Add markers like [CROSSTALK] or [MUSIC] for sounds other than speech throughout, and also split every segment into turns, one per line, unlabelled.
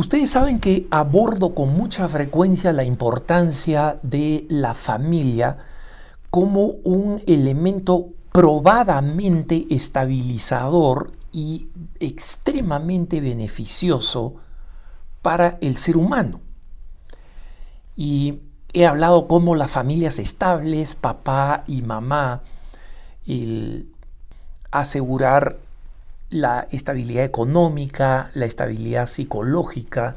Ustedes saben que abordo con mucha frecuencia la importancia de la familia como un elemento probadamente estabilizador y extremadamente beneficioso para el ser humano. Y he hablado cómo las familias estables, papá y mamá, el asegurar la estabilidad económica, la estabilidad psicológica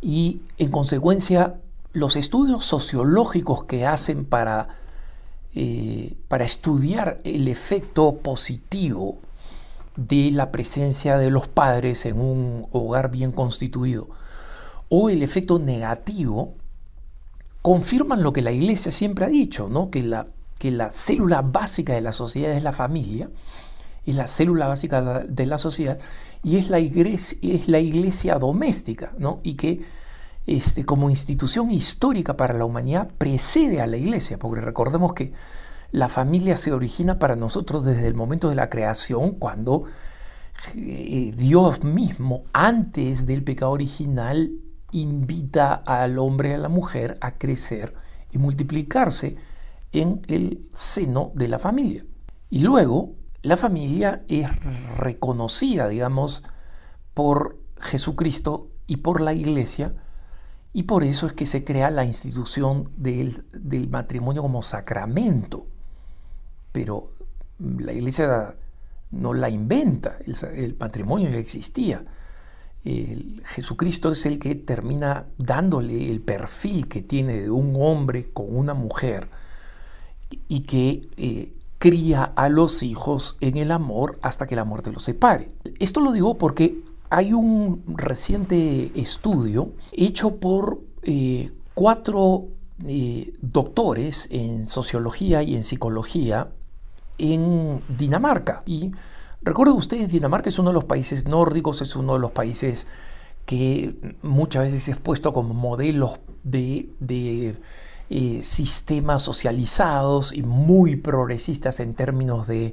y en consecuencia los estudios sociológicos que hacen para, eh, para estudiar el efecto positivo de la presencia de los padres en un hogar bien constituido o el efecto negativo confirman lo que la iglesia siempre ha dicho, ¿no? que, la, que la célula básica de la sociedad es la familia es la célula básica de la sociedad y es la iglesia, es la iglesia doméstica, ¿no? Y que este, como institución histórica para la humanidad precede a la iglesia, porque recordemos que la familia se origina para nosotros desde el momento de la creación, cuando eh, Dios mismo, antes del pecado original, invita al hombre y a la mujer a crecer y multiplicarse en el seno de la familia. Y luego la familia es reconocida, digamos, por Jesucristo y por la iglesia, y por eso es que se crea la institución del, matrimonio como sacramento. Pero la iglesia no la inventa, el, matrimonio ya existía. Jesucristo es el que termina dándole el perfil que tiene de un hombre con una mujer y que eh, cría a los hijos en el amor hasta que la muerte los separe. Esto lo digo porque hay un reciente estudio hecho por eh, cuatro eh, doctores en sociología y en psicología en Dinamarca. Y recuerden ustedes, Dinamarca es uno de los países nórdicos, es uno de los países que muchas veces es puesto como modelos de eh, sistemas socializados y muy progresistas en términos de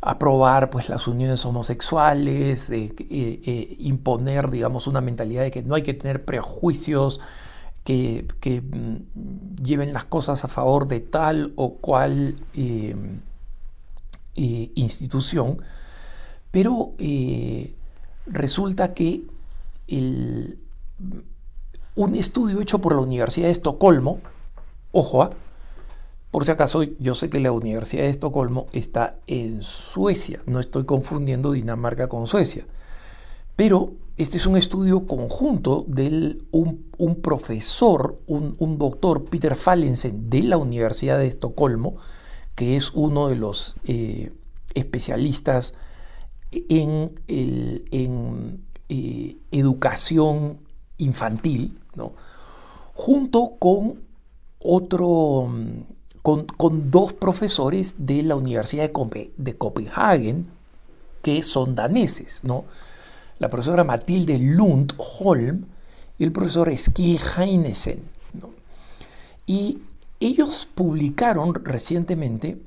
aprobar pues las uniones homosexuales, eh, eh, imponer digamos una mentalidad de que no hay que tener prejuicios que, mm, lleven las cosas a favor de tal o cual institución, pero resulta que un estudio hecho por la Universidad de Estocolmo Ojo, ¿ah? por si acaso, yo sé que la Universidad de Estocolmo está en Suecia, no estoy confundiendo Dinamarca con Suecia. Pero este es un estudio conjunto de un, profesor, un, doctor, Peter Fallensen, de la Universidad de Estocolmo, que es uno de los eh, especialistas en, eh, educación infantil, ¿no? junto con otro, mm, con, dos profesores de la Universidad de, de, Copenhagen que son daneses, ¿no? La profesora Matilde Lund Holm y el profesor Skill Heinesen. Y ellos publicaron recientemente,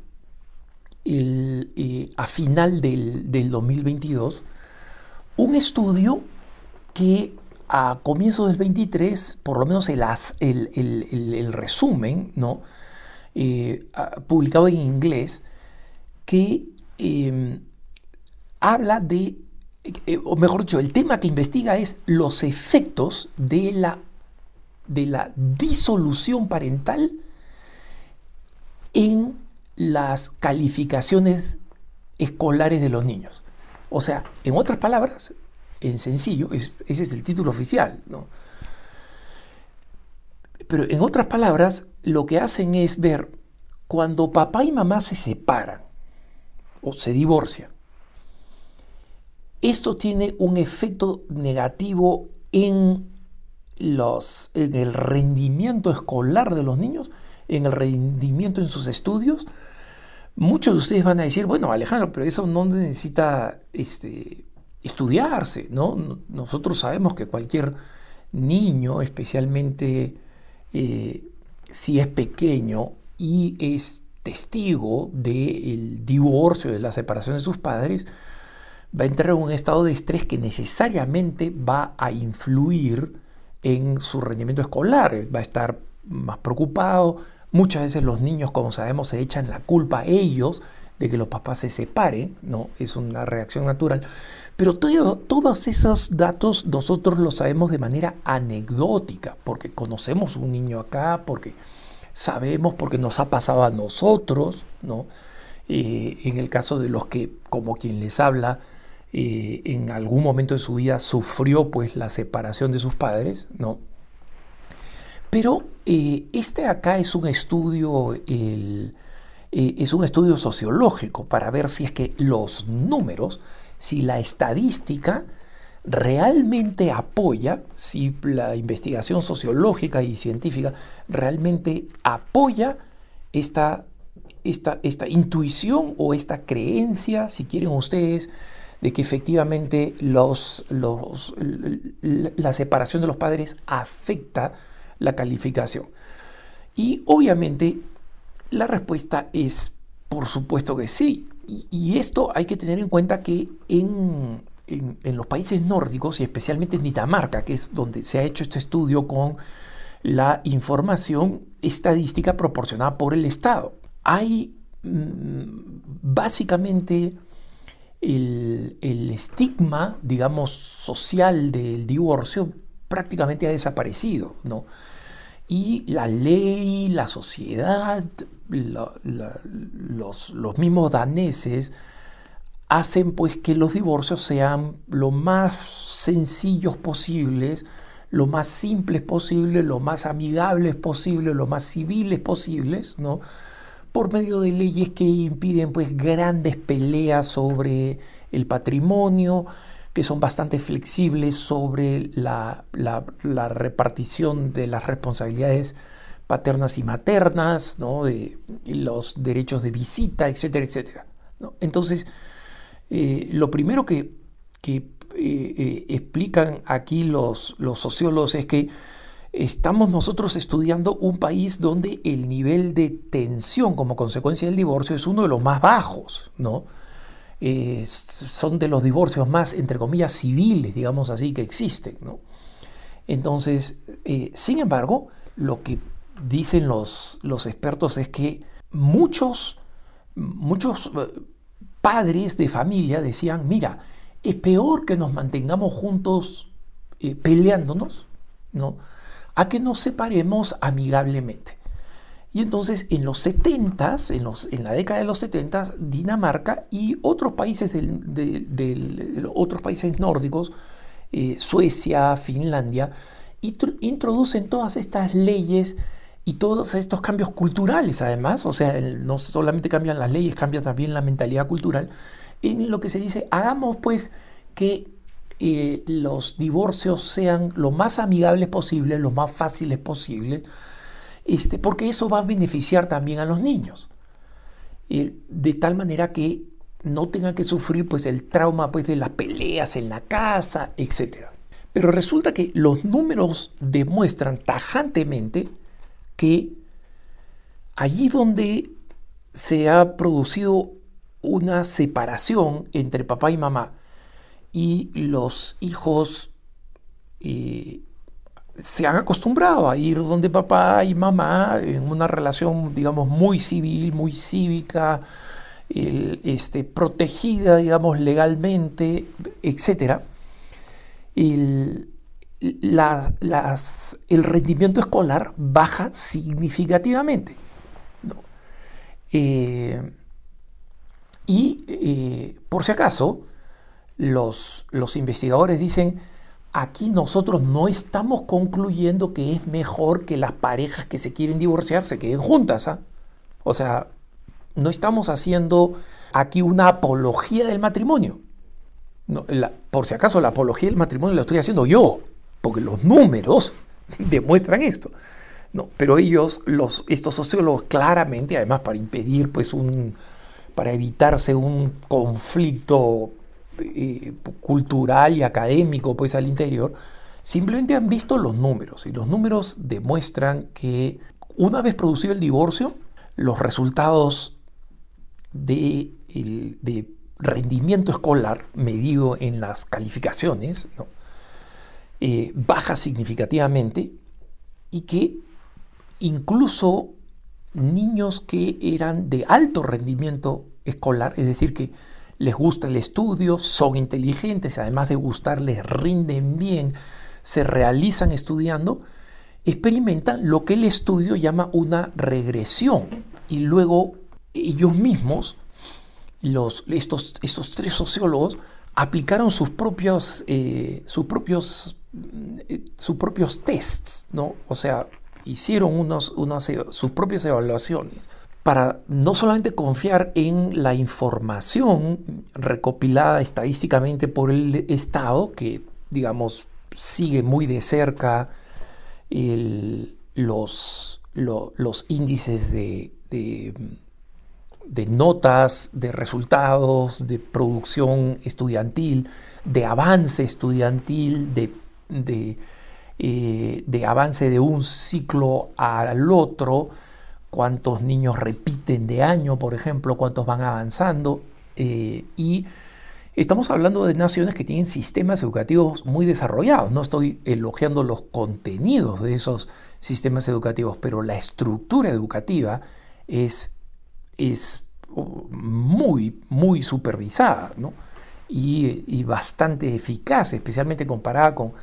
eh, a final del, del 2022, un estudio que a comienzos del 23, por lo menos el, resumen, ¿no? Eh, publicado en inglés, que em, habla de, eh, o mejor dicho, el tema que investiga es los efectos de la, de la disolución parental en las calificaciones escolares de los niños. O sea, en otras palabras, en sencillo, ese es el título oficial. ¿no? Pero en otras palabras, lo que hacen es ver cuando papá y mamá se separan o se divorcian. Esto tiene un efecto negativo en, los, en el rendimiento escolar de los niños, en el rendimiento en sus estudios. Muchos de ustedes van a decir, bueno, Alejandro, pero eso no necesita este, estudiarse, ¿no? Nosotros sabemos que cualquier niño, especialmente eh, si es pequeño y es testigo del divorcio, de la separación de sus padres, va a entrar en un estado de estrés que necesariamente va a influir en su rendimiento escolar, va a estar más preocupado. Muchas veces los niños, como sabemos, se echan la culpa a ellos de que los papás se separen, ¿no? Es una reacción natural. Pero todos esos datos nosotros los sabemos de manera anecdótica, porque conocemos un niño acá, porque sabemos, porque nos ha pasado a nosotros, ¿no? Eh, en el caso de los que, como quien les habla, eh, en algún momento de su vida sufrió pues la separación de sus padres, ¿no? Pero eh, este acá es un estudio, es un estudio sociológico para ver si es que los números si la estadística realmente apoya, si la investigación sociológica y científica realmente apoya esta, esta, esta intuición o esta creencia, si quieren ustedes, de que efectivamente los, los, la separación de los padres afecta la calificación. Y obviamente la respuesta es, por supuesto que sí. Y, esto hay que tener en cuenta que en, los países nórdicos y especialmente en Dinamarca, que es donde se ha hecho este estudio con la información estadística proporcionada por el Estado, hay mm, básicamente el, el, estigma, digamos, social del divorcio prácticamente ha desaparecido, ¿no? Y la ley, la sociedad, los, los mismos daneses hacen pues que los divorcios sean lo más sencillos posibles, lo más simples posibles, lo más amigables posibles, lo más civiles posibles, ¿no? Por medio de leyes que impiden pues grandes peleas sobre el patrimonio, que son bastante flexibles sobre la, la repartición de las responsabilidades paternas y maternas, ¿no? de, los derechos de visita, etcétera, etcétera. Entonces, eh, lo primero que, eh, eh, explican aquí los, los sociólogos es que estamos nosotros estudiando un país donde el nivel de tensión como consecuencia del divorcio es uno de los más bajos, ¿no? Son de los divorcios más, entre comillas, civiles, digamos así, que existen, ¿no? Entonces, sin embargo, lo que dicen los, los expertos es que muchos, muchos eh, padres de familia decían, mira, es peor que nos mantengamos juntos eh, peleándonos, ¿no? A que nos separemos amigablemente. Y entonces en los 70, en, en la década de los 70, Dinamarca y otros países, del, otros países nórdicos, eh, Suecia, Finlandia, introducen todas estas leyes y todos estos cambios culturales, además, o sea, no solamente cambian las leyes, cambia también la mentalidad cultural, en lo que se dice, hagamos pues que eh, los divorcios sean lo más amigables posible, lo más fáciles posible, este, porque eso va a beneficiar también a los niños. de tal manera que no tengan que sufrir pues el trauma pues de las peleas en la casa, etc. Pero resulta que los números demuestran tajantemente que allí donde se ha producido una separación entre papá y mamá y los hijos eh, se han acostumbrado a ir donde papá y mamá en una relación, digamos, muy civil, muy cívica, este, protegida, digamos, legalmente, etc. El, las, el rendimiento escolar baja significativamente. Eh, y eh, por si acaso, los, los investigadores dicen, aquí nosotros no estamos concluyendo que es mejor que las parejas que se quieren divorciar se queden juntas. ¿ah? O sea, no estamos haciendo aquí una apología del matrimonio. por si acaso, la apología del matrimonio la estoy haciendo yo porque los números [LAUGHS] demuestran esto. No, pero ellos, los, estos sociólogos, claramente, además para impedir, pues, un, para evitarse un conflicto cultural y académico, pues, al interior, simplemente han visto los números y los números demuestran que una vez producido el divorcio, los resultados de, rendimiento escolar medido en las calificaciones eh, baja significativamente y que incluso niños que eran de alto rendimiento escolar, es decir, que les gusta el estudio, son inteligentes, además de gustarles, rinden bien, se realizan estudiando, experimentan lo que el estudio llama una regresión. Y luego ellos mismos, los, estos, estos tres sociólogos, aplicaron sus propios, eh, sus propios, eh, sus propios tests, ¿no? O sea, hicieron unos, sus propias evaluaciones para no solamente confiar en la información recopilada estadísticamente por el Estado, que digamos sigue muy de cerca los, los, índices de, de, notas, de resultados, de producción estudiantil, de avance estudiantil, de, de, eh, de avance de un ciclo al otro, cuántos niños repiten de año, por ejemplo, cuántos van avanzando. Eh, y estamos hablando de naciones que tienen sistemas educativos muy desarrollados. No estoy elogiando los contenidos de esos sistemas educativos, pero la estructura educativa es, es muy, muy supervisada y, bastante eficaz, especialmente comparada con,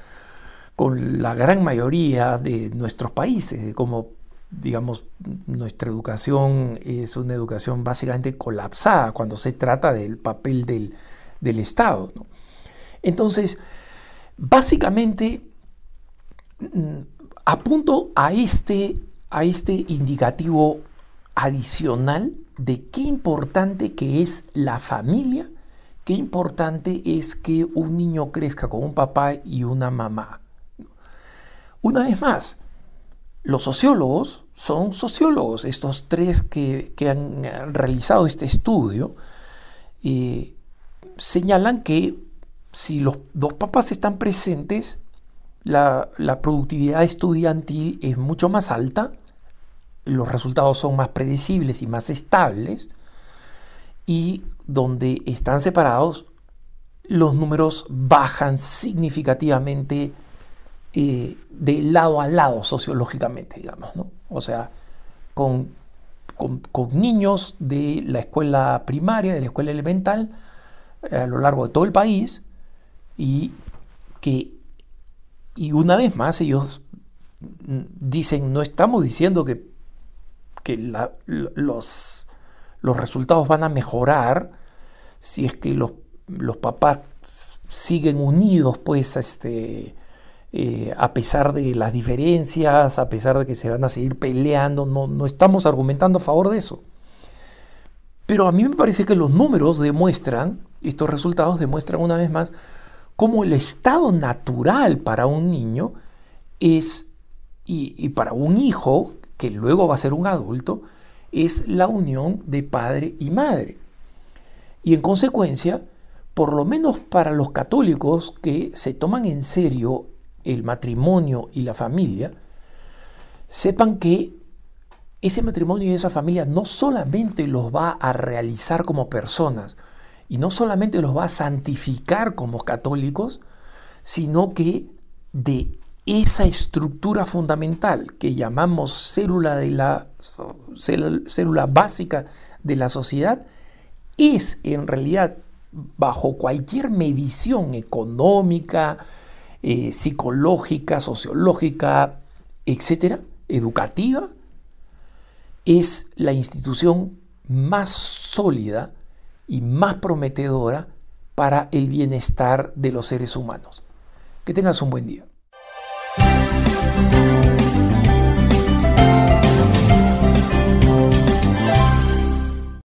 con la gran mayoría de nuestros países, como digamos, nuestra educación es una educación básicamente colapsada cuando se trata del papel del, Estado. Entonces, básicamente, mm, apunto a este, a este indicativo adicional de qué importante que es la familia, qué importante es que un niño crezca con un papá y una mamá. Una vez más, los sociólogos son sociólogos, estos tres que, han realizado este estudio, eh, señalan que si los dos papás están presentes, la, productividad estudiantil es mucho más alta, los resultados son más predecibles y más estables, y donde están separados, los números bajan significativamente de lado a lado sociológicamente, digamos, ¿no? O sea, con, con, niños de la escuela primaria, de la escuela elemental, eh, a lo largo de todo el país, y que, y una vez más, ellos dicen, no estamos diciendo que, que los, los resultados van a mejorar si es que los, los papás siguen unidos, pues, a este eh, a pesar de las diferencias, a pesar de que se van a seguir peleando, no, no estamos argumentando a favor de eso. Pero a mí me parece que los números demuestran, estos resultados demuestran una vez más, cómo el estado natural para un niño es, y, y, para un hijo, que luego va a ser un adulto, es la unión de padre y madre. Y en consecuencia, por lo menos para los católicos que se toman en serio el matrimonio y la familia, sepan que ese matrimonio y esa familia no solamente los va a realizar como personas y no solamente los va a santificar como católicos, sino que de esa estructura fundamental que llamamos célula, de la, célula básica de la sociedad, es en realidad bajo cualquier medición económica, eh, psicológica, sociológica, etcétera, educativa, es la institución más sólida y más prometedora para el bienestar de los seres humanos. Que tengas un buen día.